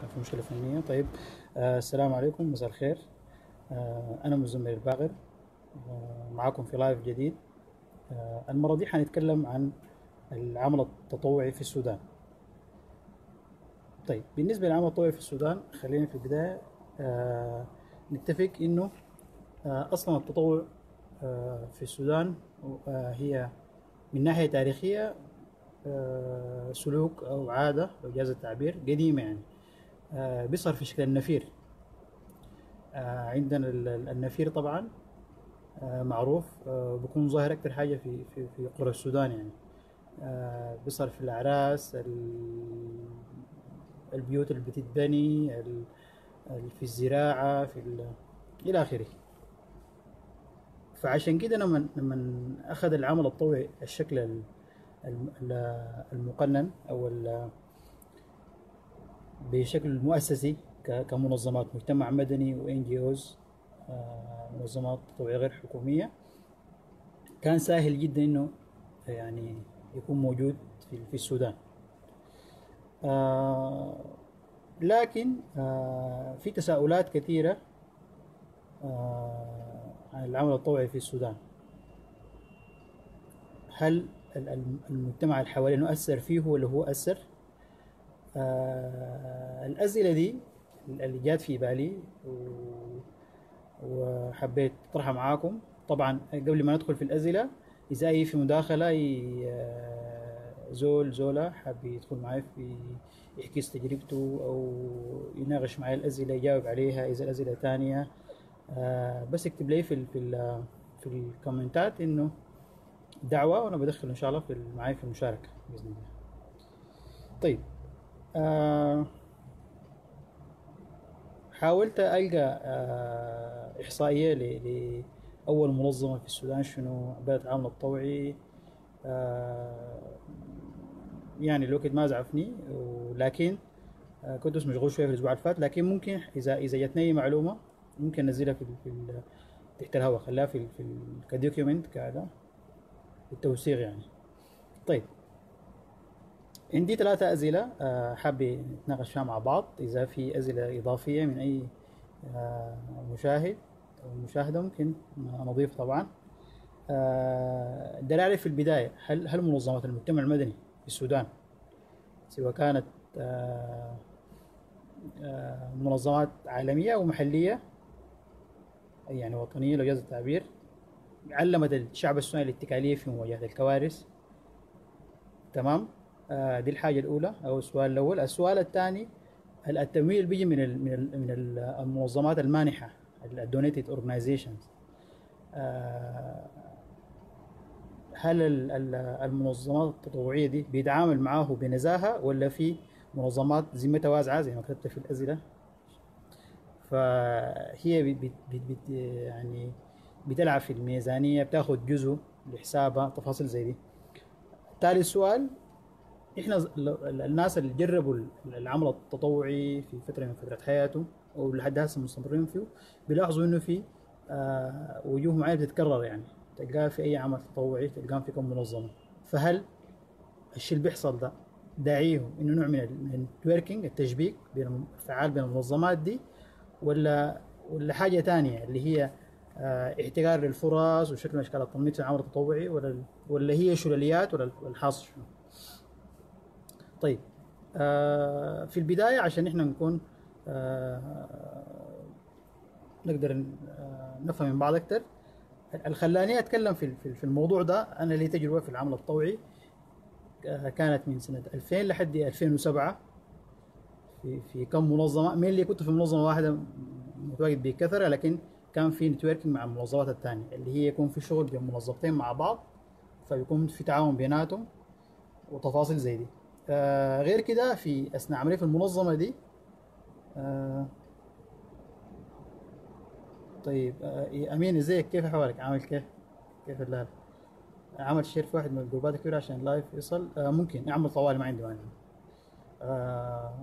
كان في مشكلة فنية. طيب آه السلام عليكم مساء الخير. آه أنا مزمل الباغر آه معاكم في لايف جديد. آه المرة دي حنتكلم عن العمل التطوعي في السودان. طيب بالنسبة للعمل التطوعي في السودان خلينا في البداية آه نتفق إنه آه أصلا التطوع آه في السودان آه هي من ناحية تاريخية آه، سلوك أو عادة لو جاز التعبير قديمة يعني. بيظهر في شكل النفير. آه، عندنا ال- ال- النفير طبعا آه، معروف. آه، بيكون ظاهر أكثر حاجة في في في قرى السودان يعني. آه، بيظهر في الاعراس ال- البيوت اللي بتتبني في الزراعة في ال- إلى آخره. فعشان كده لما لما أخذ العمل التطوعي الشكل ال- الم- ال- المقنن أو بشكل مؤسسي كمنظمات مجتمع مدني وان جي اوز منظمات تطوعيه غير حكومية. كان سهل جدا إنه يعني يكون موجود في السودان. آه، لكن آه، في تساؤلات كثيرة آه، عن العمل التطوعي في السودان. هل ال- ال- المجتمع اللي أثر فيه ولا هو أثر؟ آه الأسئلة دي اللي جات في بالي وحبيت أطرحها معاكم. طبعا قبل ما ندخل في الأسئلة إذا أي في مداخلة آه، زول زولا حاب يدخل معي في يحكي تجربته أو يناقش معي الأسئلة يجاوب عليها إذا الأسئلة تانية. آه بس اكتب لي في ال في ال في الكومنتات إنه دعوة وأنا بدخل إن شاء الله في معي في المشاركة بإذن الله. طيب. آه حاولت ألقى آه إحصائية لأول منظمة في السودان شنو بدأت العمل التطوعي آه يعني الوقت ما زعفني ولكن آه كنت مشغول شوية في الأسبوع اللي فات لكن ممكن إذا إذا جتني أي معلومة ممكن أنزلها في في تحت الهواء خليها في في كدوكيومنت كذا بالتوثيق يعني. طيب. عندي ثلاثة أسئلة آه، حاب نتناقش فيها مع بعض إذا في أسئلة إضافية من أي آه، مشاهد أو مشاهدة ممكن نضيف طبعا. آه، أعرف في البداية هل هل منظمات المجتمع المدني في السودان سواء كانت آه، آه، منظمات عالمية أو محلية يعني وطنية لو جاز التعبير علمت الشعب السوداني الاتكالية في مواجهة الكوارث؟ تمام؟ آه دي الحاجة الأولى أو السؤال الأول. السؤال الثاني هل التمويل بيجي من من من ال المنظمات المانحة ال donated organizations هل ال- ال- المنظمات التطوعية دي بيتعامل معاه بنزاهة ولا في منظمات ذمتها واسعة زي ما كتبت في الأسئلة؟ فهي بت بت بت يعني بتلعب في الميزانية بتاخد جزء لحسابها تفاصيل زي دي. ثالث سؤال إحنا الناس اللي جربوا ال- العمل التطوعي في فترة من فترات حياته أو لحد هسه مستمرين فيه بيلاحظوا إنه في آه وجوه معينة بتتكرر يعني. تلقاها في أي عمل تطوعي تلقاها في كم منظمة. فهل الشيء اللي بيحصل ده؟ داعيه إنه نوع من ال- من النتوركينج التشبيك بين الفعال بين المنظمات دي ولا ولا حاجة تانية اللي هي آه احتكار للفرص وشكل من أشكال التنميط في العمل التطوعي ولا ولا هي شلاليات ولا الحاصل شنو؟ طيب آه في البداية عشان إحنا نكون آه نقدر آه نفهم من بعض أكثر اللي خلاني أتكلم في في الموضوع ده. أنا لي تجربة في العمل التطوعي آه، كانت من سنة 2000 لحد 2007 في في كم منظمة مين اللي كنت في منظمة واحدة متواجد بكثرة لكن كان في نتوركينج مع المنظمات الثانية اللي هي يكون في شغل بين منظمتين مع بعض فبيكون في تعاون بيناتهم وتفاصيل زي دي. آه غير كده في أثناء عملية في المنظمة دي آه طيب آه إيه، أمين ازيك كيف احوالك عامل كيف؟ كيف الحال؟ عمل share في واحد من الجروبات الكبيرة عشان ال live يصل. آه ممكن اعمل طوالي ما عندي مانع. آه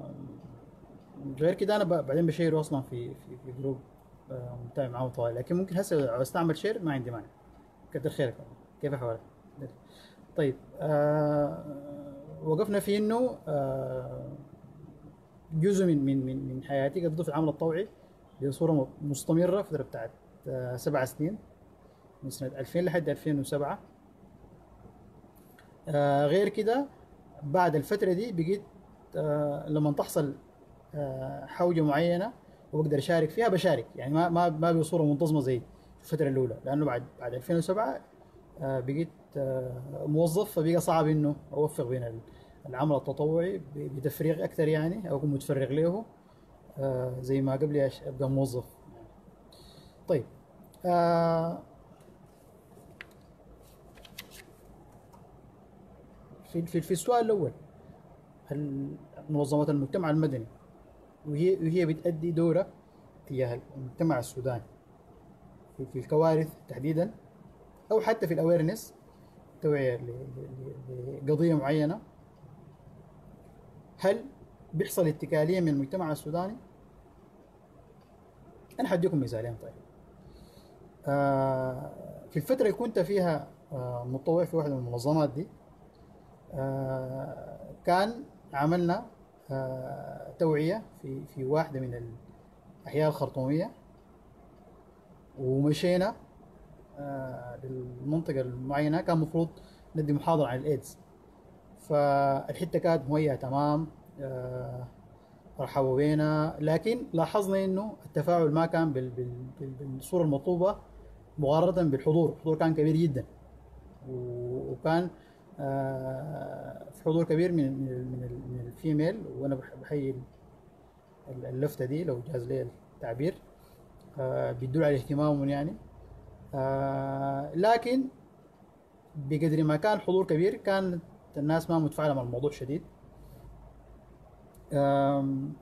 غير كده أنا بعدين بشيره أصلا في في, في جروب آه متابع معاه طوالي. لكن ممكن هسه لو أستعمل share ما عندي مانع. كتر خيرك. كيف احوالك طيب آه وقفنا في إنه آه جزء من من من من حياتي قضيته في العمل الطوعي بصورة مستمرة فترة بتاعت آه، سبع سنين من سنة 2000 لحد 2007 آه، غير كده بعد الفترة دي بقيت لما تحصل حوجة معينة وبقدر أشارك فيها بشارك. يعني ما ما بصورة منتظمة زي الفترة الأولى لأنه بعد بعد 2007 آه، بقيت موظف فبقى صعب إنه أوفق بين ال- العمل التطوعي بتفريغ أكثر يعني أو أكون متفرغ له آه، زي ما قبل أبقى موظف. طيب آه، في في في السؤال الأول منظمات المجتمع المدني وهي وهي بتأدي دورها تجاه المجتمع السوداني في الكوارث تحديدا أو حتى في الاويرنس توعيه ل- ل- لقضية معينة هل بيحصل اتكالية من المجتمع السوداني؟ أنا حديكم مثالين طيب آه في الفترة اللي كنت فيها آه متطوع في واحدة من المنظمات دي آه كان عملنا توعية في في واحدة من الأحياء الخرطومية ومشينا للمنطقة المعينة كان المفروض ندي محاضرة عن الإيدز. فالحتة كانت مهيئة تمام آه رحبوا بينا لكن لاحظنا إنه التفاعل ما كان بال بال بال بالصورة المطلوبة مقارنة بالحضور. الحضور كان كبير جدا. وكان آه، في حضور كبير من من من, ال- من الفيميل. وأنا بح- بحيي ال- اللفتة دي لو جاز لي التعبير. آه، بيدل على اهتمامهم يعني. آه، لكن بقدر ما كان حضور كبير كانت الناس ما متفاعلة مع الموضوع شديد.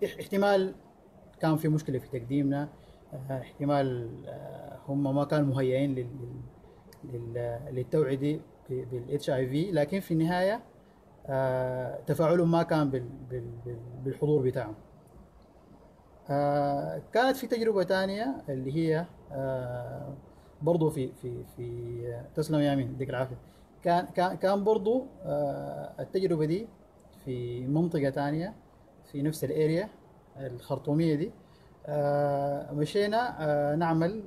احتمال كان في مشكلة في تقديمنا. آه، احتمال آه، هم ما كانوا مهيئين لل لل- للتوعية دي بالاتش اي في لكن في النهاية تفاعلهم ما كان بال- بال- بال- بالحضور بتاعهم. كانت في تجربة تانية اللي هي برضو في في في تسلم يا أمين يديك العافية كان كان كان برضو آه، التجربة دي في منطقة تانية في نفس الأريا الخرطومية دي آه، مشينا آه، نعمل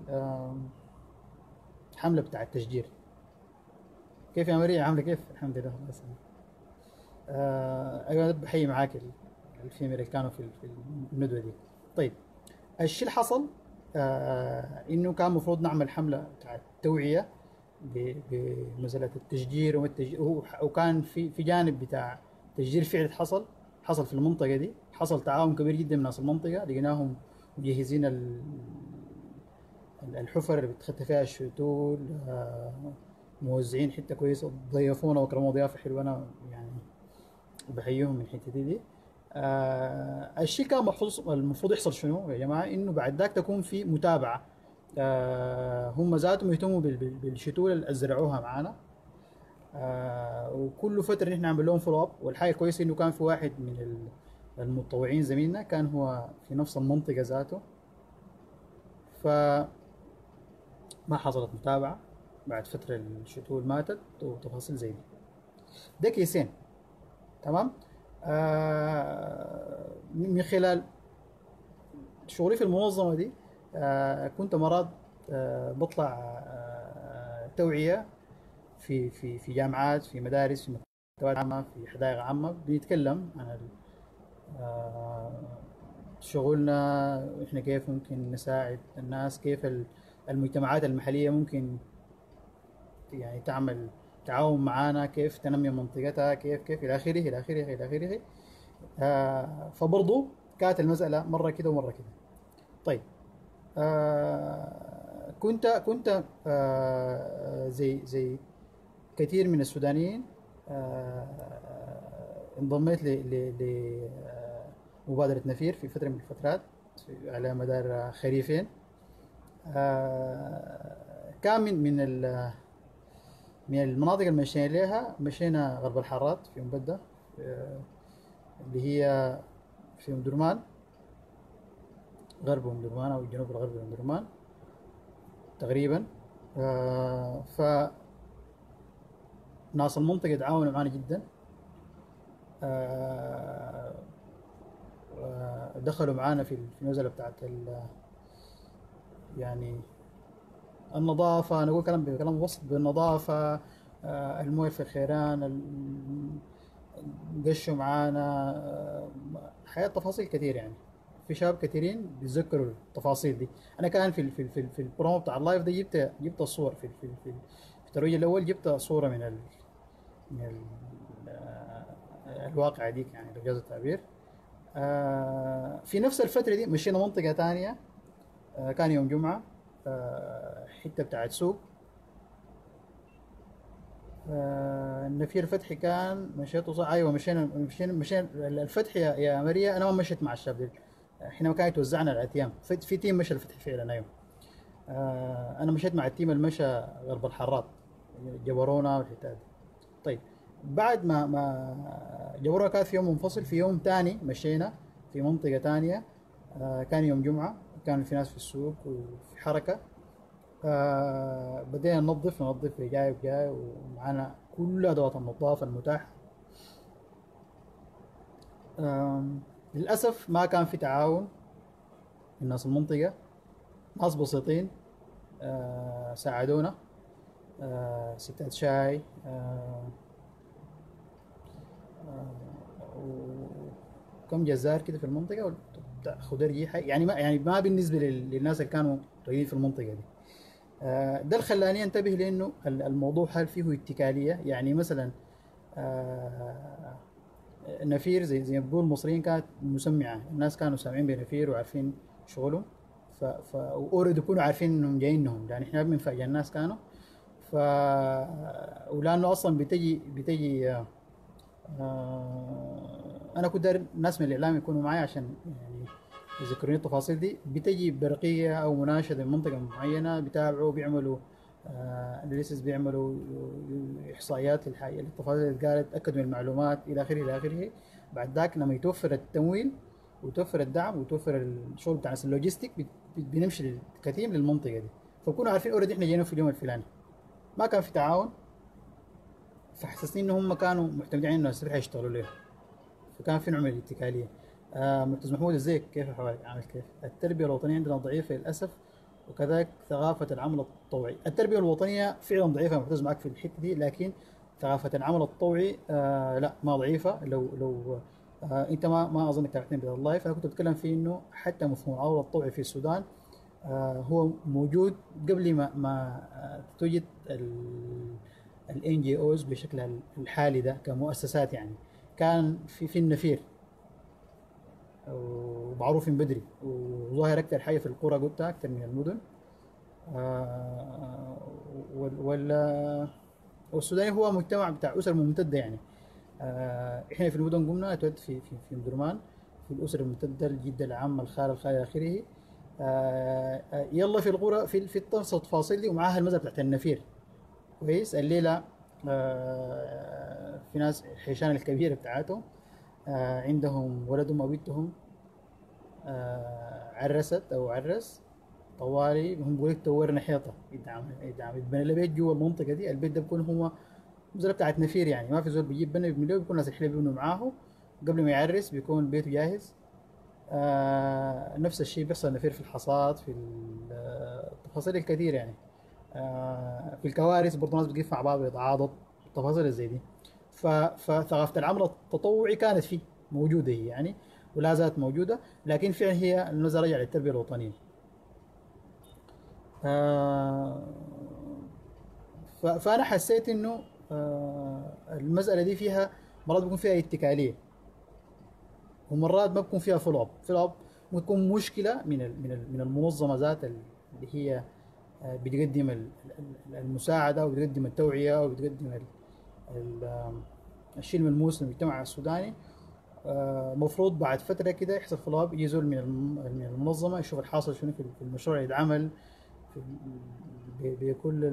حملة بتاع التشجير كيف يا مريم عاملة كيف؟ الحمد لله الله يسلمك. أيوه بحيي معاك ال- الفيميل اللي كانوا في الندوة دي. طيب الشيء اللي حصل إنه كان المفروض نعمل حملة بتاعت توعية ب- بمسألة التشجير وكان في في جانب بتاع تشجير فعلي حصل حصل في المنطقة دي. حصل تعاون كبير جدا من ناس المنطقة. لقيناهم مجهزين ال- الحفر اللي بتخطى فيها الشتول آه، موزعين حتة كويسة ضيفونا وكرموا ضيافة حلوة. أنا يعني بحييهم من حتتي دي. آه الشيء كان المفروض يحصل شنو يا جماعة؟ إنه بعد ذاك تكون في متابعة. آه هم ذاتهم يهتموا بال- بال- بالشتول اللي زرعوها معانا. آه وكل فترة نحن نعمل لهم follow up والحاجة الكويسة إنه كان في واحد من ال- المتطوعين زميلنا كان هو في نفس المنطقة ذاته. ف ما حصلت متابعة بعد فترة الشتول ماتت وتفاصيل زي دي. ده كيسين. تمام؟ من خلال شغلي في المنظمة دي آه كنت مرات آه بطلع آه توعية في في في جامعات في مدارس في مكتبات عامة في حدائق عامة بنتكلم عن آه، شغلنا إحنا كيف ممكن نساعد الناس كيف ال- المجتمعات المحلية ممكن يعني تعمل تعاون معانا كيف تنمي منطقتها كيف كيف إلى آخره إلى آخره إلى آخره. آه فبرضو كانت المسألة مرة كده ومرة كده. طيب. آه كنت كنت آه زي زي كثير من السودانيين آه انضميت ل آه، مبادرة نفير في فترة من الفترات على مدار خريفين. آه، كان من من من المناطق اللي مشينا لها مشينا غرب الحارات في مبدة آه، اللي هي في ام درمان. غرب ام درمان أو الجنوب الغربي من درمان تقريبا. آه، ف ناس المنطقة تعاونوا معنا جدا. آه، دخلوا معانا في النزله بتاعت يعني النظافة أنا أقول كلام بكلام مبسط بالنظافة آه، الموية في الخيران قشوا معانا آه، حياة تفاصيل كثير يعني. في شباب كثيرين بيتذكروا التفاصيل دي. أنا كان في في في, في البرومو بتاع ال live ده جبت جبت الصور في في في, في الترويج الأول جبت صورة من ال من ال الواقع ديك يعني لو جاز التعبير. آه في نفس الفترة دي مشينا منطقة تانية آه كان يوم جمعة. حتة بتاعت سوق. آه النفير فتحي كان مشيت صح؟ أيوه مشينا مشينا مشينا. الفتح يا, يا ماريا أنا ما مشيت مع الشباب. دي حينما كانت توزعنا ال أتيام في, في team مشى الفتح فعلا أيوه. آه أنا مشيت مع ال team اللي مشى غرب الحرات جبرونا والحتات طيب بعد ما ما جبرونا كانت في يوم منفصل في يوم ثاني مشينا في منطقة ثانية آه كان يوم جمعة. كان في ناس في السوق وفي حركة. آه بدينا ننظف ننظف رجاي وجاي ومعانا كل أدوات النظافة المتاحة. آه للأسف ما كان في تعاون من ناس المنطقة. ناس بسيطين آه ساعدونا آه ستات شاي آه وكم جزار كده في المنطقة. خضر ريحة. يعني ما يعني ما بالنسبة للناس اللي كانوا طيبين في المنطقة دي. آه، ده اللي خلاني أنتبه لأنه الموضوع هل فيه اتكالية؟ يعني مثلا آه، نفير زي زي ما المصريين كانت مسمعة. الناس كانوا سامعين بنفير وعارفين شغلهم. ف ف يكونوا عارفين إنهم جايينهم يعني إحنا بنفاجئ الناس كانوا. ف ولأنه أصلا بتجي بتجي آه أنا كنت داير ناس من الإعلام يكونوا معي عشان يعني يذكروني التفاصيل دي. بتجي برقية أو مناشدة من منطقة معينة بيتابعوا بيعملوا analysis آه بيعملوا إحصائيات التفاصيل اللي قالت تاكدوا من المعلومات إلى آخره إلى آخره. بعد ذاك لما يتوفر التمويل وتوفر الدعم وتوفر الشغل بتاع ال logistic بنمشي كثير للمنطقه دي. فكونوا عارفين already إحنا جايين في اليوم الفلاني. ما كان في تعاون. فحسسني ان هم كانوا معتمدين إنه السلاح يشتغلوا له فكان في نوع من الاتكالية. آه محمود إزيك؟ كيف حوالك عامل كيف؟ التربية الوطنية عندنا ضعيفة للأسف وكذلك ثقافة العمل التطوعي التربية الوطنية فعلا ضعيفة معتز معك في الحتة دي لكن ثقافة العمل التطوعي آه لا ما ضعيفة. لو لو آه أنت ما ما أظنك تابعتني بهذا ال live. أنا كنت بتكلم فيه إنه حتى مفهوم العمل التطوعي في السودان آه هو موجود قبل ما ما توجد ال NGOs بشكلها الحالي ده كمؤسسات يعني. كان في في النفير ومعروف من بدري. وظاهر أكثر حاجة في القرى قلتها أكثر من المدن. آه وال والسوداني هو مجتمع بتاع أسر ممتدة يعني. آه إحنا في المدن قمنا في في في مدرمان في الأسر الممتدة الجدة العامة الخال الخال إلى آخره. آه يلا في القرى في في التفاصيل دي ومعاها المزرعه بتاعت النفير. كويس؟ الليلة آه في ناس حيشان الكبيره بتاعتهم آه عندهم ولدهم أو بنتهم آه عرست أو عرس طوالي هم بيقول تورنا حيطه يدعم يدعم يتبنى. له بيت جوا المنطقة دي البيت ده بيكون هو زي بتاعت نفير يعني. ما في زول بيجيب بنا يبني له بيكون ناس الحليب بيبنوا معاه قبل ما يعرس بيكون بيته جاهز. آه نفس الشيء بيحصل نفير في الحصاد في التفاصيل الكثير يعني. آه في الكوارث برضه ناس بتقف مع بعض ويتعاضد. التفاصيل زي دي. فثقافة العمل التطوعي كانت فيه موجودة هي يعني ولا زالت موجودة لكن فعلا هي رجع للتربيه الوطنية. آه فأنا حسيت إنه آه المسألة دي فيها مرات بيكون فيها اتكالية ومرات ما بيكون فيها follow up follow up بتكون مشكلة من من من المنظمة ذات اللي هي بتقدم المساعدة وبتقدم التوعية وبتقدم الشيء الملموس للمجتمع السوداني المفروض بعد فترة كده يحصل follow up يجي زول من المنظمة يشوف الحاصل شنو في المشروع يتعمل بكل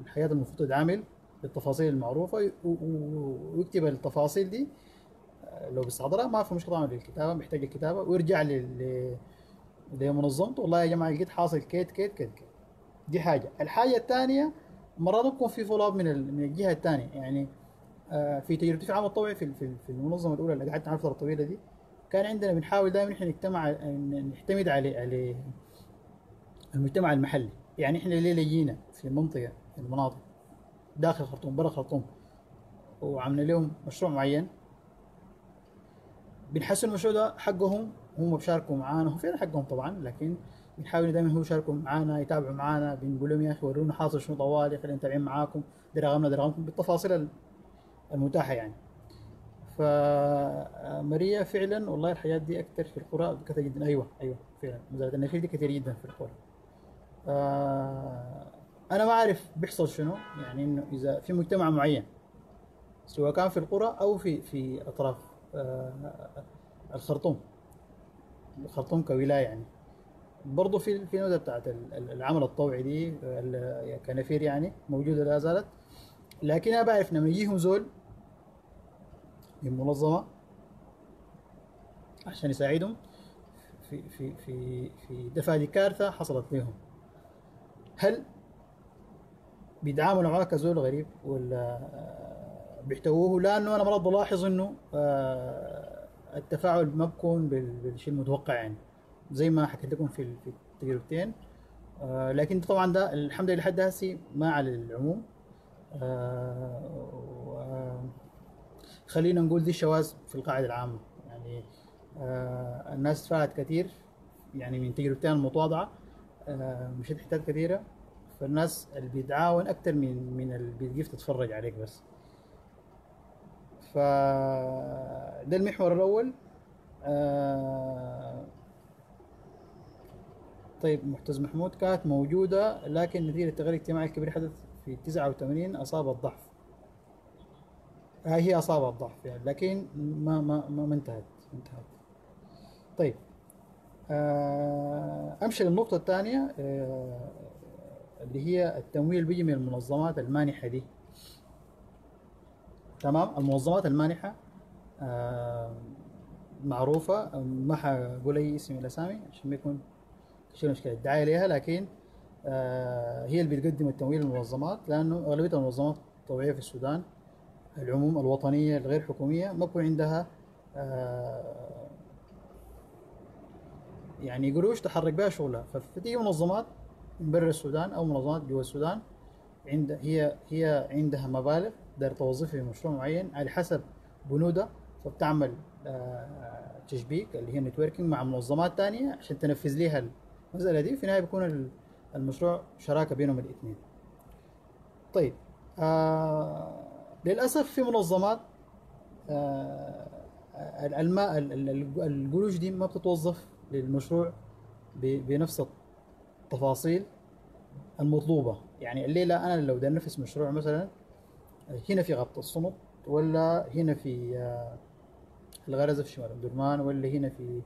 الحياة المفروض تتعمل بالتفاصيل المعروفة ويكتب التفاصيل دي لو بيستحضرها ما في مشكلة عمل الكتابة محتاج الكتابة ويرجع لمنظمته. والله يا جماعة لقيت حاصل كيت كيت كيت كيت. دي حاجة. الحاجة الثانية مرات بيكون في follow من من الجهة الثانية. يعني آه في تجربتي في العمل التطوعي في في المنظمة الأولى اللي قعدت عنها الفترة الطويلة دي كان عندنا بنحاول دائما إحنا نجتمع نعتمد على على المجتمع المحلي. يعني إحنا ليه لقينا في منطقه في المناطق داخل خرطوم برا خرطوم وعملنا لهم مشروع معين. بنحسن المشروع ده حقهم هم بيشاركوا معانا هم فين حقهم طبعا لكن بنحاول دائما هو يشاركوا معانا يتابعوا معانا بنقول لهم يا أخي ورونا حاصل شنو طوالي خلينا متابعين معاكم درغمنا درغمكم بالتفاصيل المتاحة يعني. فماريا فعلا والله الحياة دي أكثر في القرى كثير جدا. أيوه أيوه فعلا. مزارع النخيل دي كثير جدا في القرى. آه أنا ما أعرف بيحصل شنو يعني إنه إذا في مجتمع معين سواء كان في القرى أو في في أطراف آه الخرطوم. الخرطوم كولاية يعني. برضه في في نقطة بتاعت العمل الطوعي دي كنفير يعني موجودة لا زالت. لكن أنا بعرف لما يجيهم زول من منظمة عشان يساعدهم في في في في دفع لكارثة حصلت لهم هل بيتعاملوا معاه كزول غريب ولا بيحتووه؟ لأنه أنا مرات بلاحظ إنه التفاعل ما بكون بالشيء المتوقع يعني. زي ما حكيت لكم في التجربتين. لكن طبعا ده الحمد لله لحد هسي ما على العموم. خلينا نقول دي شواذ في القاعدة العامة. يعني آه الناس تفاعلت كثير يعني من تجربتين المتواضعة آه مشيت حتات كثيرة. فالناس اللي بيتعاون أكثر من من اللي بتجيف تتفرج عليك بس. ف ده المحور الأول. آه طيب محتز محمود كانت موجودة لكن نتيجة التغير الاجتماعي الكبير حدث في 89 أصاب الضعف. هي أصابها الضعف يعني لكن ما ما ما انتهت انتهت. طيب آه أمشي للنقطة الثانية آه اللي هي التمويل بيجي من المنظمات المانحة دي. تمام؟ المنظمات المانحة آه معروفة. ما حقول أي اسم الأسامي عشان ما يكون شيء مشكلة. الدعاية ليها لكن هي اللي بتقدم التمويل للمنظمات لأنه أغلبية المنظمات الطوعية في السودان. العموم الوطنية الغير حكومية ما بكون عندها آه يعني قروش تحرك بها شغلها. فتيجي منظمات من برا السودان أو منظمات جوا السودان عند هي هي عندها مبالغ داير توظفها في مشروع معين على حسب بنودها. فبتعمل آه تشبيك اللي هي نتوركينج مع منظمات تانية عشان تنفذ ليها المسألة دي. في النهاية بيكون المشروع شراكة بينهم الاثنين. طيب آه للأسف في منظمات آه الماء القروش دي ما بتتوظف للمشروع بنفس التفاصيل المطلوبة. يعني الليلة أنا لو بدي أنفذ مشروع مثلا هنا في غابة الصمت ولا هنا في آه الغرزة في شمال الدرمان ولا هنا في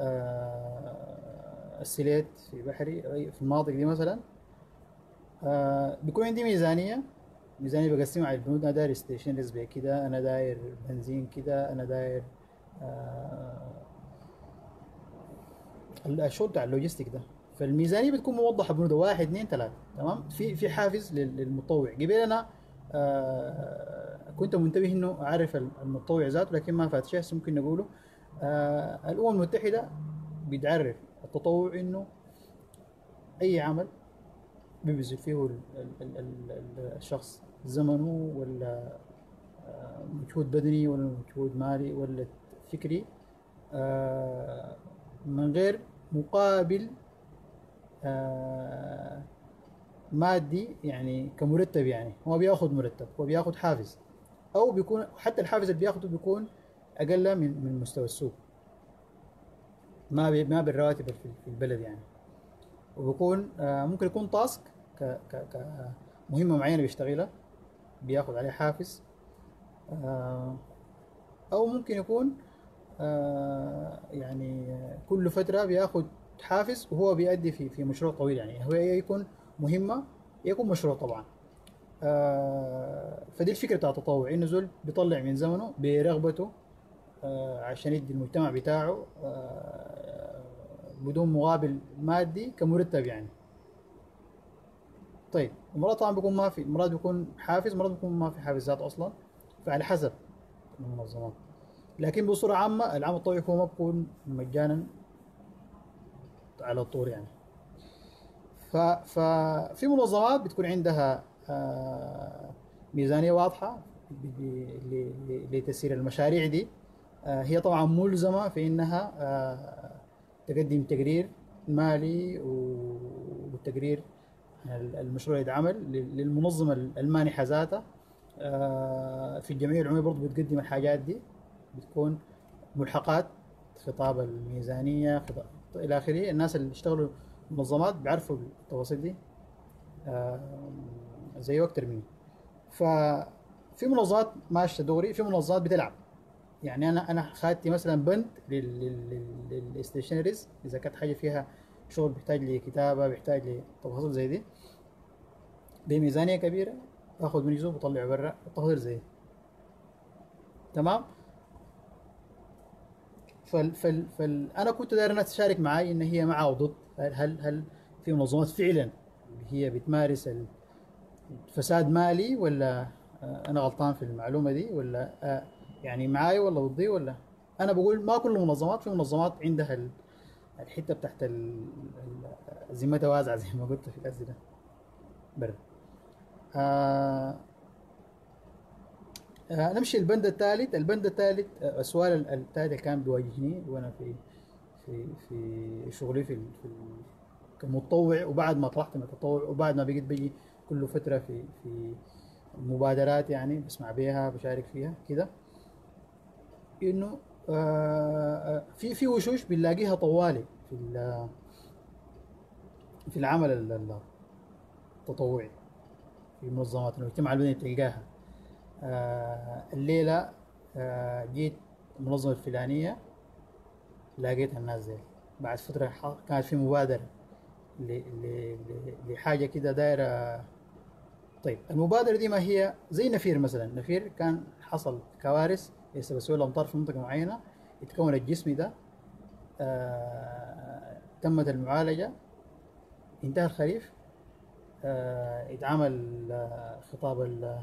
آه السليت في بحري في المناطق دي مثلا بيكون عندي ميزانية ميزانية بقسمها على البنود أنا داير stationeries زي كده أنا داير بنزين كده أنا داير آه الشغل بتاع ال logistic ده. فالميزانية بتكون موضحة بنود واحد اثنين ثلاثة تمام؟ في في حافز للمتطوع. قبل أنا آه كنت منتبه إنه اعرف المتطوع ذاته لكن ما فات شيء ممكن نقوله. آه الأمم المتحدة بتعرف التطوع إنه أي عمل بيبذل فيه ال ال ال الشخص زمنه ولا مجهود بدني ولا مجهود مالي ولا فكري. من غير مقابل مادي يعني كمرتب يعني. هو بياخذ مرتب هو بياخذ حافز. أو بيكون حتى الحافز اللي بياخذه بيكون أقل من من مستوى السوق. ما ما بالرواتب في البلد يعني. وبيكون ممكن يكون تاسك كمهمه معينة بيشتغلها بياخذ عليه حافز. أو ممكن يكون يعني كل فترة بياخذ حافز وهو بيأدي في في مشروع طويل. يعني هو يكون مهمة يكون مشروع طبعا. فدي الفكرة بتاع التطوع. إنه زول بيطلع من زمنه برغبته عشان يدي المجتمع بتاعه بدون مقابل مادي كمرتب يعني. طيب مرات طبعا بيكون ما في مرات بيكون حافز مرات بيكون ما في حافزات أصلا فعلى حسب المنظمات. لكن بصورة عامة العمل التطوعي هو ما بيكون مجانا على الطول يعني. ف ففي منظمات بتكون عندها آه، ب- ل- لتسيير المشاريع دي. آه، هي طبعا ملزمة في إنها آه، تقدم تقرير مالي و- والتقرير عن المشروع لل- للمنظمة المانحه ذاتها آه، في الجمعية العمومية برضه بتقدم الحاجات دي. بتكون ملحقات خطاب الميزانية خطاب إلى آخره. الناس اللي اشتغلوا منظمات بيعرفوا التفاصيل دي آه، زيه أكتر مني ففي منظمات ماشية دوري في منظمات بتلعب. يعني أنا أنا خدت مثلا بند للستيشنريز إذا كانت حاجة فيها شغل بيحتاج لكتابه بيحتاج لتفاصيل زي دي بميزانية كبيرة باخذ من جزء بطلع برا التفاصيل زي دي. تمام؟ فال فال فال أنا كنت داير الناس تشارك معي إن هي مع أو ضد هل هل, في منظمات فعلا هي بتمارس ال- فساد مالي ولا آه، أنا غلطان في المعلومة دي ولا آه، يعني معاي ولا ضدي ولا؟ أنا بقول ما كل المنظمات في منظمات عندها ال- الحتة بتاعت ذمتها واسعه زي ما قلت في الأسئلة. برا آه آه نمشي البند الثالث. البند الثالث آه، السؤال ال- الثالث كان بيواجهني وأنا في في في شغلي في في كمتطوع. وبعد ما طلعت من التطوع وبعد ما بقيت بيجي كل فترة في في مبادرات يعني بسمع بيها بشارك فيها كده. إنه آه، آه، في في وشوش بنلاقيها طوالي في في العمل ال- ال- التطوعي في منظمات المجتمع المدني تلقاها؟ آه، الليلة جيت المنظمه الفلانية لقيت الناس دي بعد فترة كانت في مبادرة لحاجة كده دايرة. طيب المبادرة دي ما هي زي نفير مثلا. نفير كان حصل كوارث سوء الامطار في منطقة معينة يتكون الجسم ده آه تمت المعالجة انتهى الخريف آه يتعمل آه خطاب ال-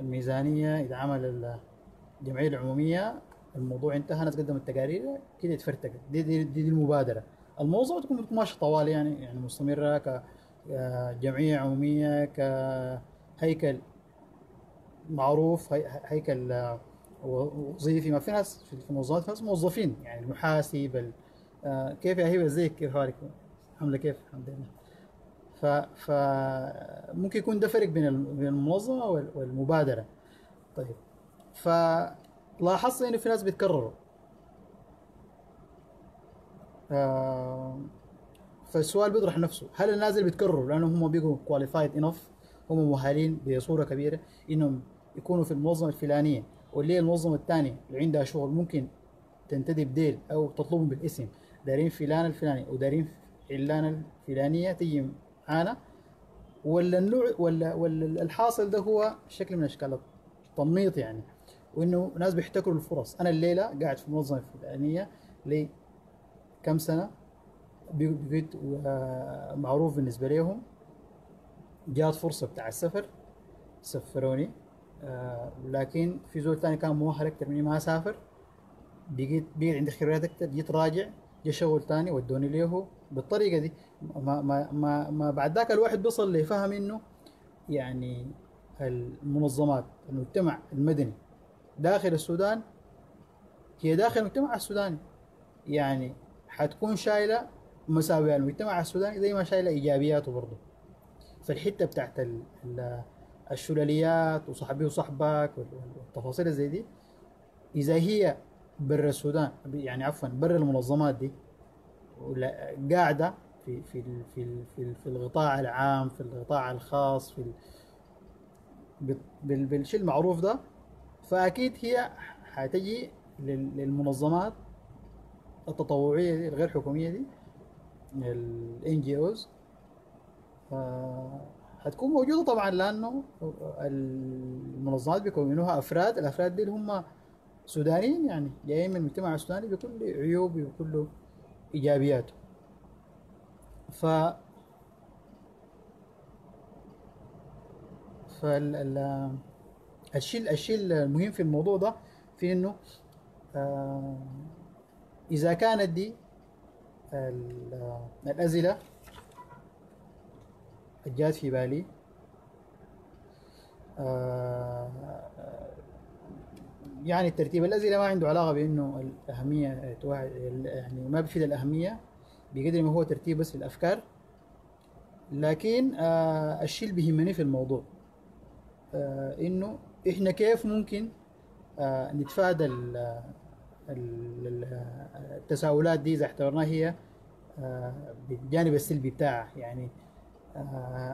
الميزانية يتعمل ال- الجمعية العمومية الموضوع انتهى ناس قدمت تقارير كده اتفرتقت دي, دي, دي, دي المبادرة. الموضوع تكون ماشيه طوال يعني يعني مستمرة كجمعية عمومية كهيكل معروف هي- هيكل آه، وظيفي ما في ناس في المنظمات في ناس موظفين يعني المحاسب ال- آه، كيف يا هبه ازيك كيف حالك لله كيف؟ الحمد لله. ف ف ممكن يكون ده فرق بين بين المنظمه وال- والمبادرة. طيب. فلاحظت إنه في ناس بيتكرروا. آه، فالسؤال بيطرح نفسه. هل الناس اللي بيتكرروا لأنه هم بيقوا كواليفايد انف هم مؤهلين بصورة كبيرة إنهم يكونوا في المنظمة الفلانية واللي هي المنظمة الثانية اللي عندها شغل ممكن تنتدب ديل أو تطلبهم بالاسم. دارين فلان الفلاني ودارين علان الفلانية تيجي معانا ولا النوع ولا ولا الحاصل ده هو شكل من أشكال التنميط يعني. وإنه ناس بيحتكروا الفرص. أنا الليلة قاعد في منظمة فلانية لي كم سنه بقيت آه، معروف بالنسبة لهم جات فرصة بتاع السفر. سفروني. آه، لكن في زول ثاني كان مؤهل أكثر مني ما سافر. بقيت بقيت عندي خبرات أكثر جيت راجع جا شغل ثاني ودوني له بالطريقة دي ما ما ما, ما بعد ذاك الواحد بيصل لفهم إنه يعني المنظمات المجتمع المدني داخل السودان هي داخل المجتمع السوداني. يعني حتكون شايلة مساوئ المجتمع السوداني زي ما شايلة إيجابياته برضه. فالحته بتاعت ال- ال- الشلاليات وصاحبي وصاحبك وال- وال- والتفاصيل زي دي. إذا هي برا السودان يعني عفوا برا المنظمات دي قاعدة في في في في في القطاع العام في القطاع الخاص في ال- بال- بال- بالشيء المعروف ده فأكيد هي حتجي لل- للمنظمات التطوعية دي الغير حكومية دي ال NGOs هتكون موجودة طبعا لأنه المنظمات بيكونوها أفراد الأفراد دي هم سودانيين يعني جايين من المجتمع السوداني بكل عيوبه وكل ايجابياته ف فال ال- الشيء الشيء المهم في الموضوع ده في إنه آه، إذا كانت دي الأزلة جات في بالي. آه، يعني الترتيب الأزلة ما عنده علاقة بأنه الأهمية يعني ما بيفيد الأهمية بقدر ما هو ترتيب بس للأفكار. لكن آه الشيء اللي بيهمني في الموضوع. آه إنه إحنا كيف ممكن آه نتفادى التساؤلات دي إذا اعتبرناها هي آه بالجانب السلبي بتاعها. يعني آه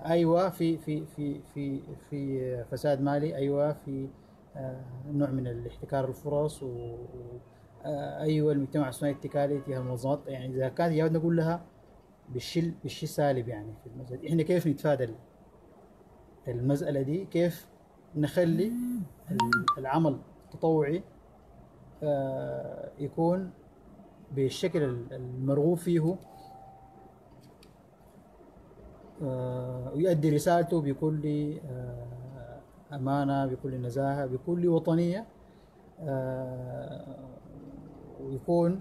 أيوه في في في في في فساد مالي أيوه في آه نوع من الاحتكار الفرص و آه أيوه المجتمع الصناعي اتكالي تجاه المنظمات يعني إذا كانت جاوبنا نقول لها بالشيء بالشيء سالب يعني في المسألة. إحنا كيف نتفادى المسألة دي؟ كيف نخلي العمل التطوعي آه، يكون بالشكل المرغوب فيه آه، ويؤدي رسالته بكل آه، أمانة بكل نزاهة بكل وطنية ويكون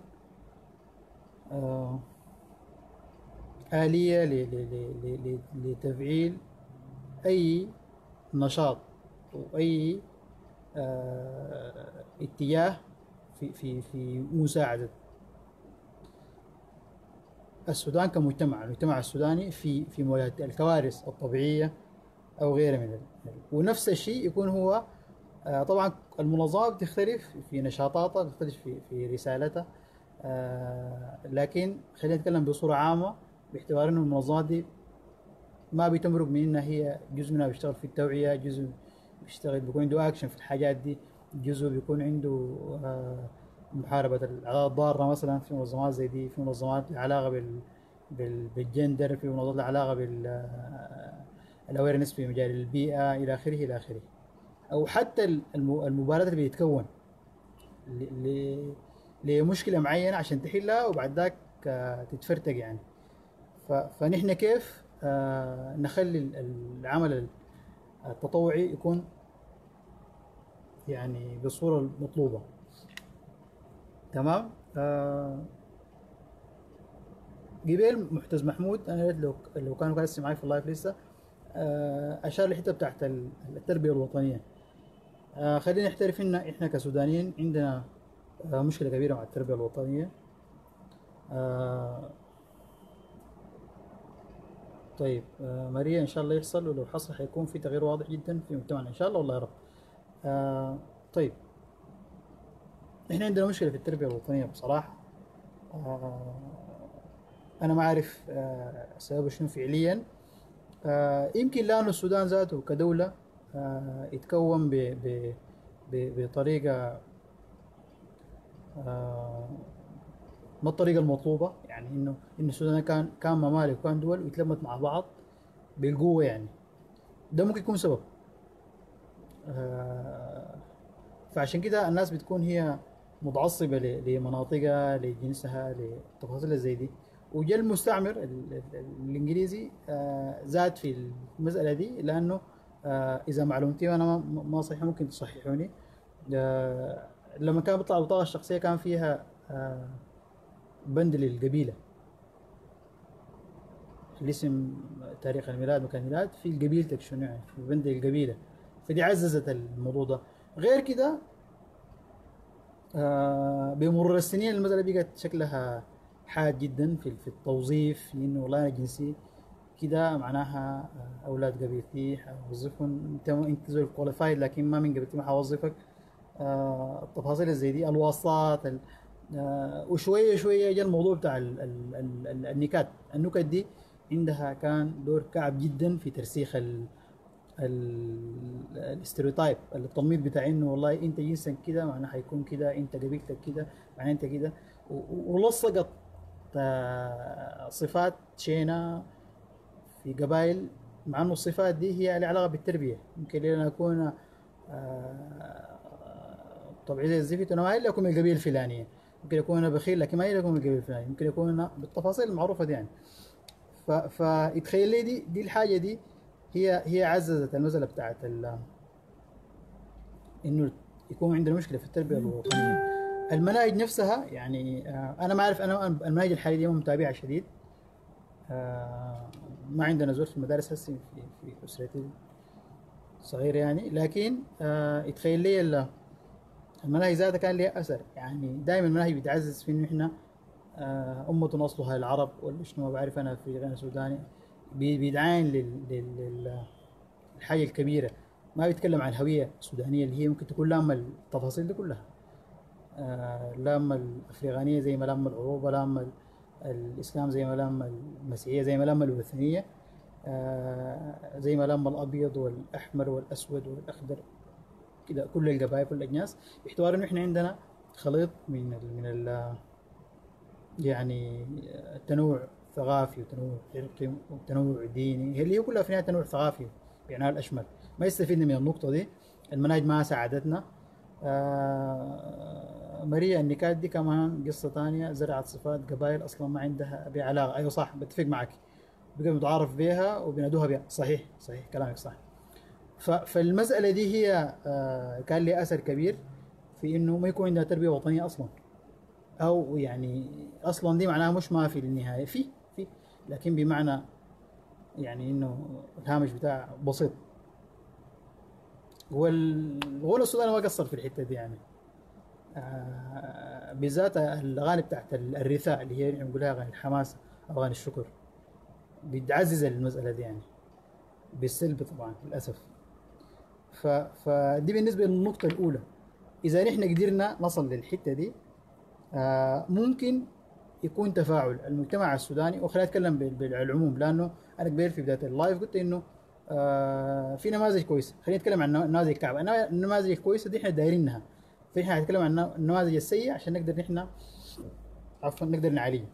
آلية لتفعيل أي نشاط وأي اتجاه في في في مساعدة. السودان كمجتمع. المجتمع السوداني في في مواجهة الكوارث الطبيعية أو غيرها من ونفس الشيء يكون هو آه، طبعا المنظمات بتختلف في نشاطاتها بتختلف في في رسالتها آه، لكن خلينا نتكلم بصورة عامة باعتبار إنه المنظمات دي ما بتمرق من إنها هي جزء منها بيشتغل في التوعية جزء بيشتغل بيكون عنده اكشن في الحاجات دي جزء بيكون عنده آه، محاربة الأعراض الضارة مثلا في منظمات زي دي في منظمات لها علاقة بال بالجندر في منظمات لها علاقة بال الاويرنس في مجال البيئة إلى آخره إلى آخره. أو حتى المبادرات اللي بيتكون لمشكلة معينة عشان تحلها وبعد ذاك آه، تتفرتق يعني. فنحن كيف آه، نخلي العمل التطوعي يكون يعني بالصورة المطلوبة تمام؟ آه قبيل محتز محمود أنا لو لو كانوا قاعد معي في اللايف لسه آه أشار الحته بتاعت التربية الوطنية. آه خلينا نحترف إن إحنا كسودانيين عندنا آه مشكلة كبيرة مع التربية الوطنية. آه طيب آه ماريا إن شاء الله يحصل ولو حصل حيكون في تغيير واضح جدا في مجتمعنا إن شاء الله والله يا رب. آه طيب إحنا عندنا مشكلة في التربية الوطنية بصراحة. آه أنا ما أعرف آه سببه شنو فعليا. آه يمكن لأنه السودان ذاته كدولة آه يتكون ب ب ب بطريقة آه ما الطريقة المطلوبة. يعني إنه انه السودان كان كان ممالك وكان دول ويتلمت مع بعض بالقوة يعني. ده ممكن يكون سبب. آه فعشان كده الناس بتكون هي متعصبة لمناطقها لجنسها لتفاصيل زي دي. وجا المستعمر الإنجليزي آه زاد في المسألة دي لأنه آه إذا معلومتي أنا ما صحيحة ممكن تصححوني. آه لما كان بيطلع البطاقه الشخصية كان فيها بند للقبيله الاسم تاريخ الميلاد مكان الميلاد في قبيلتك شنو يعني؟ في بند القبيلة. فدي عززت الموضوع ده. غير كده بمرور السنين المسألة بقت شكلها حاد جدا في في التوظيف انه والله أنا جنسي كده معناها آه، أولاد قبيلتي حوظفهم أنت أنت زول كواليفايد لكن ما من قبيلتي ما حوظفك آه التفاصيل زي دي الواسطات آه وشوية شوية جاء الموضوع بتاع ال ال ال النكات. النكت دي عندها كان دور كعب جدا في ترسيخ الاستيريوتايب التنميط بتاع إنه والله أنت جنسك كده معناه حيكون كده أنت قبيلتك كده معناه أنت كده. ولصقت آه، صفات شينة في قبائل مع إنه الصفات دي هي لها علاقة بالتربية. يمكن لنا اكون آه، طبيعي زي الزفت أنا ما من القبيلة الفلانية. ممكن يكون أنا بخيل لكن ما من القبيلة الفلانية. ممكن يكون بالتفاصيل المعروفة دي يعني. فيتخيل لي دي دي الحاجة دي هي هي عززت المسألة بتاعت إنه يكون عندنا مشكلة في التربية الوطنية. المناهج نفسها يعني آه، أنا ما أعرف أنا المناهج الحالية دي متابعها شديد. آه، ما عندنا زول في المدارس هسه في في أسرتي صغير يعني. لكن آه، يتخيل لي ال- المناهج ذاتها كان لها أثر. يعني دائما المناهج بتعزز في إنه إحنا أمة أصلها العرب ولا شنو ما بعرف أنا في غير سوداني بي- بيدعاين لل- لل- لل- للحاجة الكبيرة. ما بيتكلم عن الهوية السودانية اللي هي ممكن تكون لامة التفاصيل دي كلها. آه، لامة الأفريقانية زي ما لامة العروبة لامة ال- الإسلام زي ما لامة المسيحية زي ما لامة الوثنية آه، زي ما لامة الأبيض والأحمر والأسود والأخضر. كده كل القبائل كل الأجناس. باعتبار إنه إحنا عندنا خليط من من يعني تنوع ثقافي وتنوع عرقي وتنوع ديني. هي اللي هي كلها في النهايه تنوع ثقافي بمعناها الأشمل. ما يستفيدنا من النقطة دي. المناهج ما ساعدتنا. آه ماريا النكات دي كمان قصة ثانية زرعت صفات قبائل أصلا ما عندها بها علاقه أيوه صح بتفق معك. بقى متعارف بها وبينادوها بها صحيح صحيح كلامك صح. ف- فالمسألة دي هي آه كان لها أثر كبير في إنه ما يكون عندها تربية وطنية أصلا. أو يعني أصلا دي معناها مش ما في النهايه في في لكن بمعنى يعني إنه الهامش بتاع بسيط. والغنى السوداني ما قصر في الحتة دي يعني. آه بالذات الأغاني بتاعت الرثاء اللي هي بنقولها أغاني الحماسه أو أغاني الشكر. بتعزز المسألة دي يعني. بالسلب طبعا للأسف. ف... فدي بالنسبة للنقطة الأولى. إذا نحن قدرنا نصل للحتة دي آه، ممكن يكون تفاعل المجتمع السوداني. وخليني أتكلم بال- بالعموم لأنه أنا قبل في بداية اللايف قلت إنه آه، في نماذج كويسة. خلينا نتكلم عن نماذج كعبة. النما- النماذج الكويسه دي إحنا دايرينها فإحنا هنتكلم عن النماذج السيئة عشان نقدر نحن عفوا نقدر نعالجها.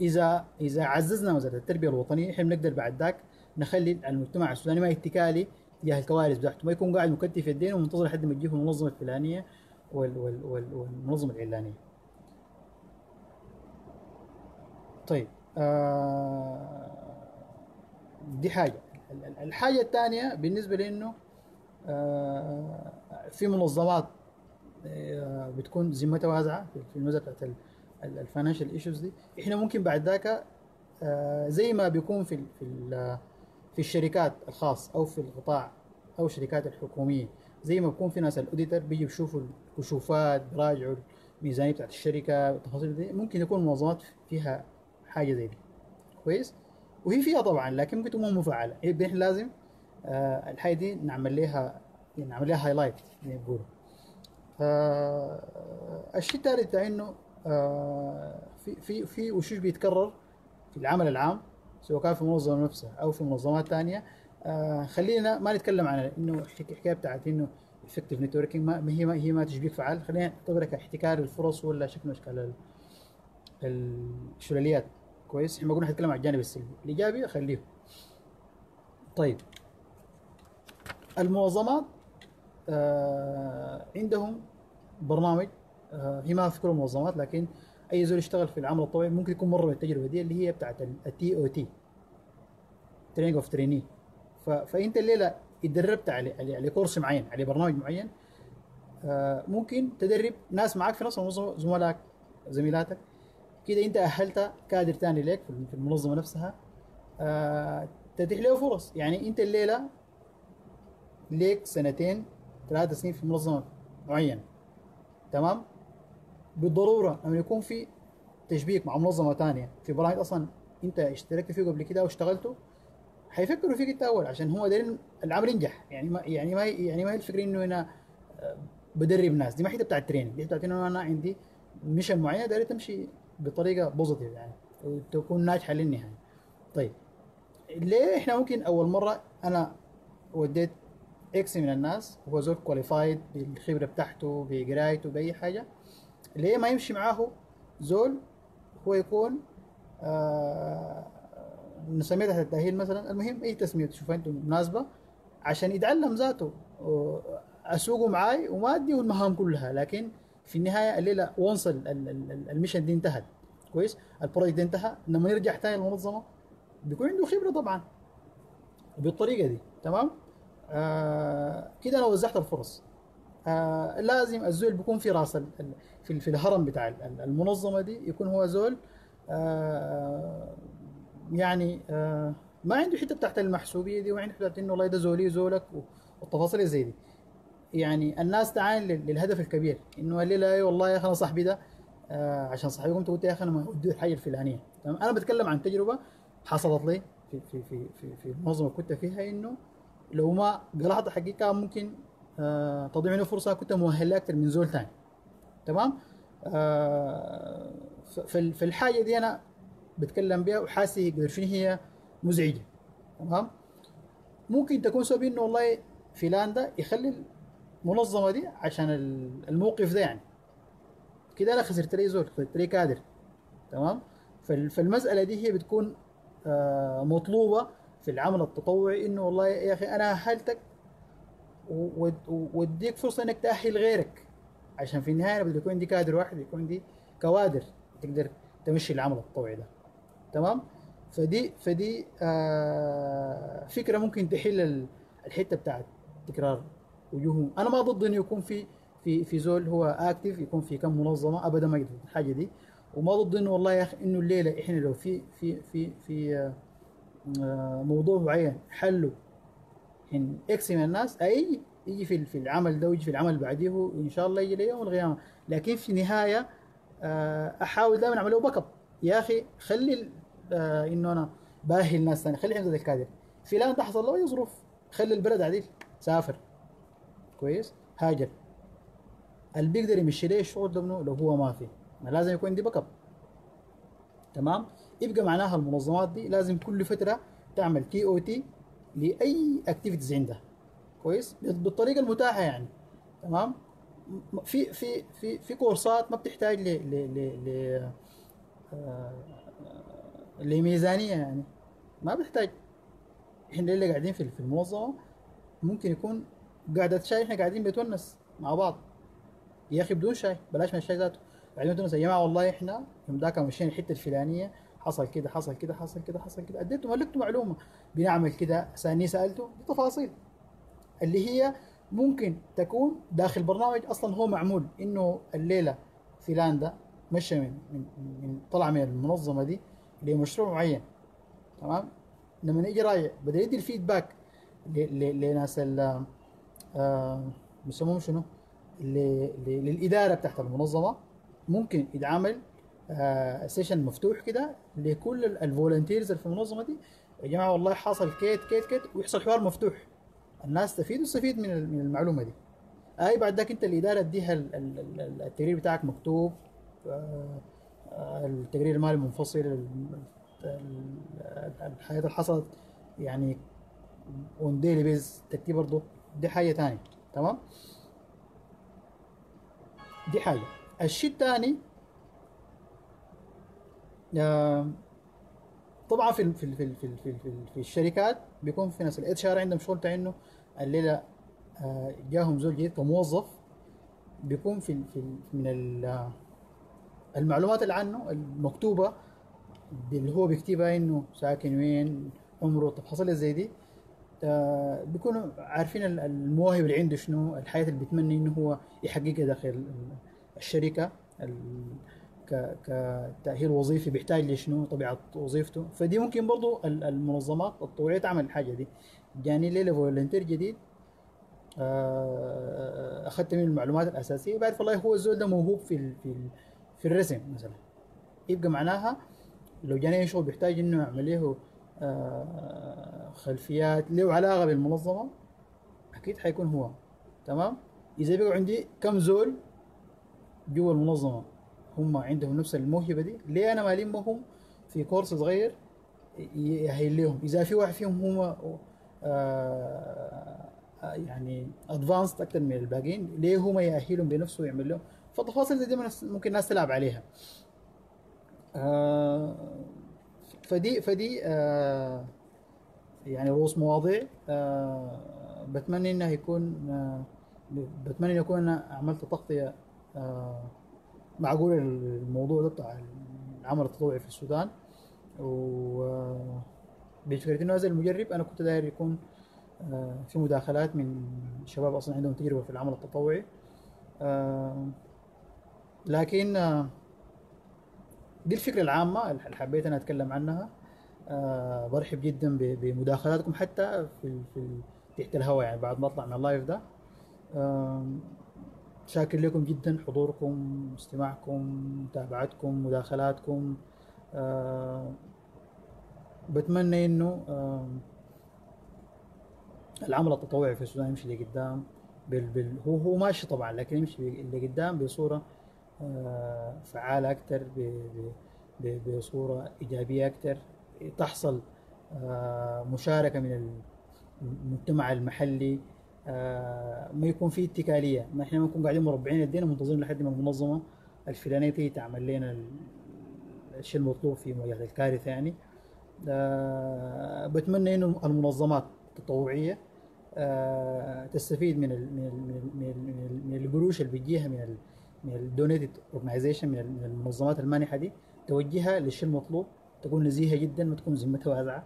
إذا إذا عززنا مساله التربية الوطنية إحنا بنقدر بعد ذاك نخلي المجتمع السوداني ما اتكالي تجاه الكوارث بتاعته. ما يكون قاعد مكتف يدين ومنتظر لحد ما تجيه المنظمة الفلانية وال وال وال والمنظمة العلانيه. طيب آه دي حاجة. ال- ال- الحاجة الثانية بالنسبة لإنه آه في منظمات آه بتكون ذمتها واسعه في- المساله بتاعت ال financial issues دي. إحنا ممكن بعد ذاك آه زي ما بيكون في في في الشركات الخاص أو في القطاع أو الشركات الحكومية زي ما بيكون في ناس ال auditor بيجي بيشوفوا الكشوفات بيراجعوا الميزانية بتاعت الشركة والتفاصيل دي. ممكن يكون المنظمات فيها حاجة زي دي. كويس؟ وهي فيها طبعا لكن ممكن تكون مفعلة. يبقى إحنا لازم آه الحاجة دي نعمل لها نعمل لها highlight زي ما بيقولوا. الشيء الثالث إنه آه في في في وشوش بيتكرر في العمل العام سواء كان في المنظمه نفسها أو في منظمات ثانية آه خلينا ما نتكلم عن إنه الحك- الحكاية بتاعت إنه effective networking ما هي ما هي ما تشبيك فعال. خلينا نعتبرها كاحتكار الفرص ولا شكل من أشكال ال- الشلاليات. كويس. إحنا ما قلنا هنتكلم عن الجانب السلبي. الإيجابي خليه طيب. المنظمات آه عندهم برنامج آه هي ما كل المنظمات لكن أي زول يشتغل في العمل الطوعي ممكن يكون مر بالتجربة دي اللي هي بتاعت ال TOT training of trainee فأنت الليلة اتدربت على على كورس معين على برنامج معين آه ممكن تدرب ناس معاك في نفس المنظمه زملائك زميلاتك. كده انت أهلت كادر تاني لك في المنظمة نفسها. آه تتيح له فرص. يعني انت الليلة ليك سنتين ثلاث سنين في منظمة معينه تمام؟ بالضرورة لما يكون في تشبيك مع منظمة ثانية في برامج أصلا انت اشتركت فيه قبل كده واشتغلته حيفكروا فيك انت أول عشان هو داير العمل ينجح. يعني ما يعني ما يعني ما هي الفكرة إنه أنا آه، بدرب ناس. دي ما حتة بتاعت training دي بتاعت إنه أنا عندي mission معينة داير تمشي بطريقة positive يعني وتكون ناجحة للنهاية. طيب ليه إحنا ممكن أول مرة أنا وديت X من الناس هو زول qualified بالخبرة بتاعته بقرايته بأي حاجة ليه ما يمشي معاه زول هو يكون آه نسميه تحت التأهيل مثلا؟ المهم أي تسمية تشوفها أنتم مناسبة عشان يتعلم ذاته أسوقه معاي وما اديه المهام كلها لكن في النهاية الليلة once ال- ال- ال- ال mission دي انتهت. كويس؟ ال project ده انتهى. لما يرجع تاني المنظمه بيكون عنده خبرة طبعا. بالطريقة دي. تمام؟ آه كده أنا وزعت الفرص. آه لازم الزول بيكون في راس في في الهرم بتاع ال- ال- المنظمة دي. يكون هو زول آه يعني آه ما عنده حتة بتاعت المحسوبية دي وعنده حتة إنه والله ده زولي زولك والتفاصيل زي دي. يعني الناس تعاين لل- للهدف الكبير. إنه الليلة أي والله يا أخي أنا صاحبي ده آه عشان صاحبي قمت قلت يا أخي أنا ما ودي الحاجة الفلانية. تمام؟ أنا بتكلم عن تجربة حصلت لي في في في في, في المنظمه كنت فيها إنه لو ما قلعت حقي كان ممكن آه تضيع مني فرصة كنت مؤهل أكثر من زول ثاني تمام؟ آه في الحاجة دي أنا بتكلم بها وحاسس قدر شنو هي مزعجة. تمام؟ ممكن تكون سبب إنه والله فلان ده يخلي المنظمه دي عشان ال- الموقف ده يعني. كده أنا خسرت لي زول خسرت لي كادر. تمام؟ فال- فالمسألة دي هي بتكون آه، مطلوبة في العمل التطوعي إنه والله يا أخي أنا أهلتك واديك فرصة إنك تأهل غيرك. عشان في النهاية بده يكون عندي كادر واحد يكون عندي كوادر تقدر تمشي العمل التطوعي ده. تمام؟ فدي فدي آه فكرة ممكن تحل ال- الحتة بتاعت تكرار وجوههم. أنا ما ضد إنه يكون في في في زول هو اكتف يكون في كم منظمة أبدا ما ضد الحاجة دي. وما ضد إنه والله يا أخي إنه الليلة إحنا لو في في في في آه، آه، موضوع معين حله ان X من الناس أي يجي في في العمل ده ويجي في العمل بعديه إن شاء الله يجي ليوم القيامة. لكن في النهاية آه، أحاول دائما اعمل له back up يا أخي خلي إنه أنا باهي الناس ثاني خلي حمزه الكادر فلان ده حصل له أي ظروف خلي البلد عديل. سافر. كويس. هاجر اللي بيقدر يمشي ليه الشغل ده لو هو ما في ما لازم يكون عندي back up تمام؟ يبقى معناها المنظمات دي لازم كل فترة تعمل TOT لأي activities عندها. كويس؟ بالطريقة المتاحة يعني. تمام؟ في في في في كورسات ما بتحتاج ل ل ل ل آه، لميزانيه يعني. ما بتحتاج. إحنا اللي قاعدين في المنظمة ممكن يكون قعدة شاي إحنا قاعدين بنتونس مع بعض. يا أخي بدون شاي بلاش من الشاي ذاته. قاعدين بنتونس يا جماعة والله إحنا يوم ذاك مشينا الحتة الفلانية حصل كده حصل كده حصل كده حصل كده. اديته ملكته معلومة. بنعمل كده ثاني سالته دي تفاصيل اللي هي ممكن تكون داخل برنامج أصلا هو معمول إنه الليلة فلان ده مشى من من, من طلع من المنظمة دي لمشروع معين. تمام؟ لما يجي رايح بدا يدي الفيدباك لناس بيسموهم شنو؟ للإدارة بتاعت المنظمة. ممكن يتعمل آه session مفتوح كده لكل ال volunteers اللي في المنظمة دي. يا جماعة والله حصل كيت كيت كيت ويحصل حوار مفتوح. الناس تستفيد وتستفيد من من المعلومة دي. أي بعد ذاك أنت الإدارة ال- التقرير بتاعك مكتوب. آه، آه، التقرير المالي منفصل ال- ال- الحاجات اللي حصلت يعني on daily base تكتيب برضه. دي حاجة تانية تمام؟ دي حاجة. الشيء الثاني طبعا في في في في في, في, ال- في الشركات بيكون في ناس ال HR عندهم شغل إنه الليلة آه، جاهم زول جديد كموظف بيكون في في من آه، المعلومات اللي عنه المكتوبة اللي هو بيكتبها إنه ساكن وين عمره تفاصيل زي دي. بيكونوا عارفين ال- المواهب اللي عنده شنو الحياة اللي بيتمنى إنه هو يحققها داخل ال- الشركة ال- ك كتأهيل وظيفي بيحتاج لشنو طبيعة وظيفته. فدي ممكن برضو ال- المنظمات التطوعية تعمل الحاجة دي. جاني ليلة فولنتير جديد آه، أخذت منه المعلومات الأساسية. بعرف والله هو الزول ده موهوب في في في الرسم مثلا. يبقى معناها لو جاني شغل بيحتاج إنه يعمل له آه، خلفيات له علاقة بالمنظمة أكيد حيكون هو تمام؟ إذا بقوا عندي كم زول جوا المنظمة هم عندهم نفس الموهبة دي ليه أنا ما ألمهم في كورس صغير يأهل لهم؟ إذا في واحد فيهم هم آه يعني ادفانسد أكثر من الباقيين ليه هو ما يأهلهم بنفسه ويعمل لهم فالتفاصيل دي ممكن الناس تلعب عليها. آه فدي فدي آه يعني رؤوس مواضيع آه بتمنى إنها يكون آه بتمنى ان يكون أنا عملت تغطية آه معقولة الموضوع ده بتاع العمل التطوعي في السودان. و بفكرة إنه هذا المجرب أنا كنت داير يكون آه في مداخلات من شباب أصلا عندهم تجربة في العمل التطوعي. آه، لكن آه، دي الفكرة العامة اللي حبيت أنا أتكلم عنها. آه، برحب جدا بمداخلاتكم حتى في في تحت الهواء يعني بعد ما أطلع من اللايف ده. آم، شاكر لكم جدا حضوركم استماعكم متابعتكم مداخلاتكم. آه، بتمنى إنه العمل التطوعي في السودان يمشي لقدام بال بال هو هو ماشي طبعا لكن يمشي لقدام بصورة فعاله أكثر بصورة إيجابية أكثر تحصل آه، مشاركة من المجتمع المحلي. آه، ما يكون في اتكالية. ما إحنا ما نكون قاعدين مربعين يدينا منتظرين لحد ما المنظمة الفلانية تيجي تعمل لنا ال- الشيء المطلوب في مواجهه الكارثة يعني. آه، بتمنى إنه المنظمات التطوعية آه، تستفيد من من من من, ال من, ال من القروش اللي بتجيها من من ال donated organization من, ال- من المنظمات المانحة دي توجهها للشيء المطلوب تكون نزيهة جدا ما تكون ذمتها واسعه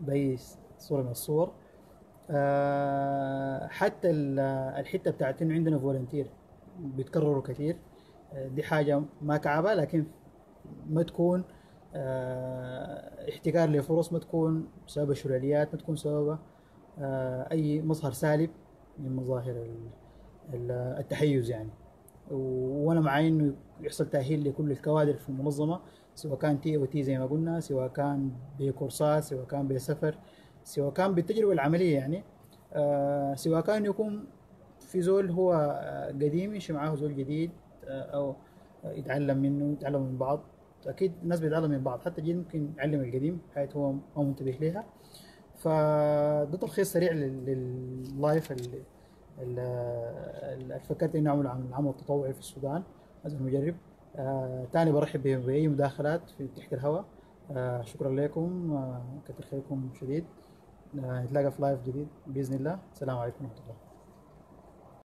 بأي صورة من الصور. آه، حتى ال- الحتة بتاعت إنه عندنا volunteer بيتكرروا كثير. آه، دي حاجة ما كعبة لكن ما تكون آه، احتكار لفرص ما تكون بسبب الشلاليات ما تكون سبب آه، أي مظهر سالب من مظاهر ال- ال- التحيز يعني. وأنا معي إنه يحصل تأهيل لكل الكوادر في المنظمة سواء كان تي أو تي زي ما قلنا سواء كان بكورسات سواء كان بسفر سواء كان بالتجربه العملية يعني. آه، سواء كان يكون في زول هو قديم يمشي معاه زول جديد آه، أو يتعلم منه يتعلم من بعض. أكيد الناس بيتعلم من بعض حتى الجديد ممكن يعلم القديم حيث هو ما منتبه لها. فده تلخيص سريع لل- لل live اللي فكرت اني اعمل العمل التطوعي في السودان أسأل مجرب. آه تاني برحب باي مداخلات في تحت الهواء. آه شكرا لكم. آه كثر خيركم شديد. آه نتلاقى في live جديد بإذن الله. السلام عليكم ورحمة الله.